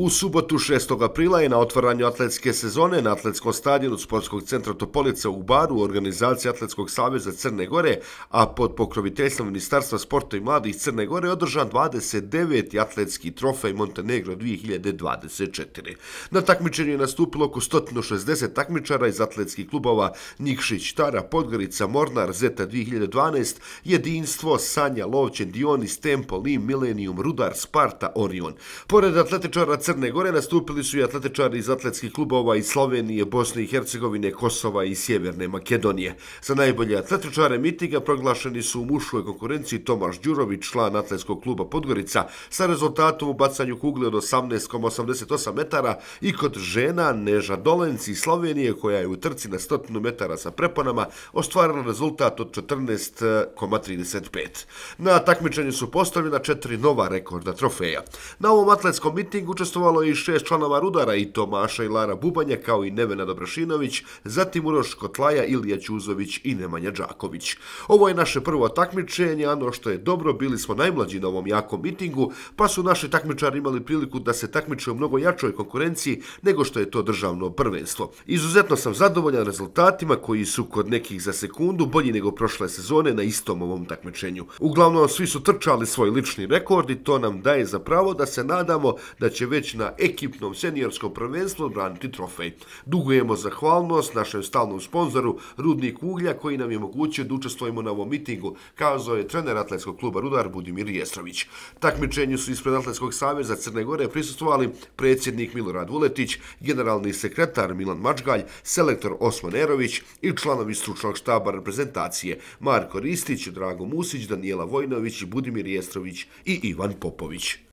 U subotu 6. aprila je na otvaranju atletske sezone na atletskom stadionu Sportskog centra Topolica u Baru u organizaciji Atletskog savjeza Crne Gore, a pod pokroviteljstvom Ministarstva sporta i mladih Crne Gore održan 29. atletski trofej Montenegro 2024. Na takmičenju je nastupilo oko 160 takmičara iz atletskih klubova Nikšić, Tara, Podgorica, Mornar, Zeta 2012, Jedinstvo, Sanja, Lovćen, Dionis, Tempo, Lim, Milenium, Rudar, Sparta, Orion. Pored atletičara Crne Gore nastupili su i atletičari iz atletskih klubova iz Slovenije, Bosne i Hercegovine, Kosova i Sjeverne Makedonije. Za najbolje atletičare mitinga proglašeni su u muškoj konkurenciji Tomaš Đurović, član atletskog kluba Podgorica, sa rezultatom u bacanju kugle od 18,88 metara i kod žena Neža Dolenci iz Slovenije, koja je u trci na 100 metara sa preponama, ostvarila rezultat od 14,35. Na takmičenju su postavljena četiri nova rekorda trofeja. Na ovom atletskom mitingu učestvovalo je i šest članova Rudara i Tomaša i Lara Bubanja kao i Nevena Dobrašinović, zatim Uroš Kotlaja, Ilija Ćuzović i Nemanja Đaković. Ovo je naše prvo takmičenje, ano što je dobro, bili smo najmlađi na ovom jakom mitingu, pa su naši takmičari imali priliku da se takmiče u mnogo jačoj konkurenciji nego što je to državno prvenstvo. Izuzetno sam zadovoljan rezultatima koji su kod nekih za sekundu bolji nego prošle sezone na istom ovom takmičenju. Uglavnom, svi su trčali svoj lični rekord i to nam daje za pravo da se nadamo da će već na ekipnom seniorskom prvenstvu braniti trofej. Dugujemo zahvalnost našem stalnom sponzoru Rudnik Uglja koji nam je mogućio da učestvojimo na ovom mitingu, kazao je trener atletskog kluba Rudar Budimir Jestrović. Takmičenju su ispred Atletskog savjeza Crne Gore prisustovali predsjednik Milorad Vuletić, generalni sekretar Milan Mačgalj, selektor Osman Erović i članovi stručnog štaba reprezentacije Marko Ristić, Drago Musić, Daniela Vojnović, Budimir Jestrović i Ivan Popović.